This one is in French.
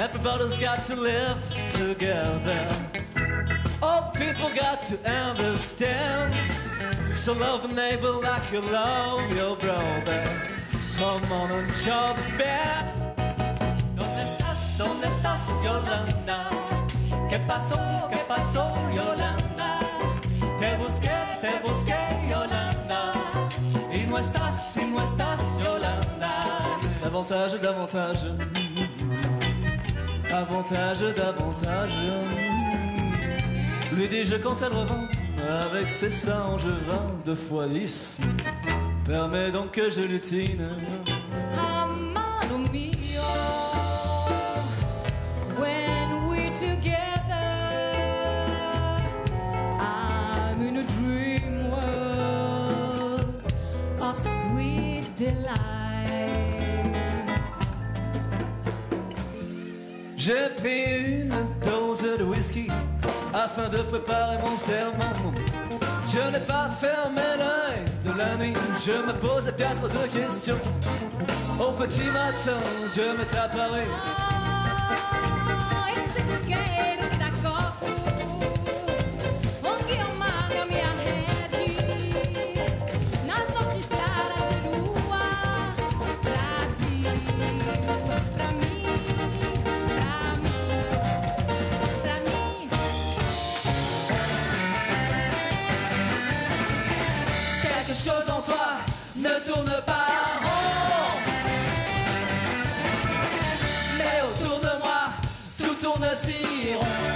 Everybody's got to live together. All people got to understand. So love a neighbor like you love your brother. Come on and show the fair. ¿Dónde estás? ¿Dónde estás, Yolanda? ¿Qué pasó? ¿Qué pasó, Yolanda? Te busqué, te busqué, Yolanda. Y no estás, y no estás, Yolanda. Davantage, davantage. Avantage, davantage. Lui dis-je quand elle revint avec ses seins angevins deux fois lisse. Permets donc que je lutine. Amado J'ai pris une dose de whisky afin de préparer mon serment. Je n'ai pas fermé l'œil de la nuit, je me posais trop de questions. Au petit matin, Dieu m'est apparu. Ah, quelque chose en toi ne tourne pas rond. Mais autour de moi, tout tourne si rond.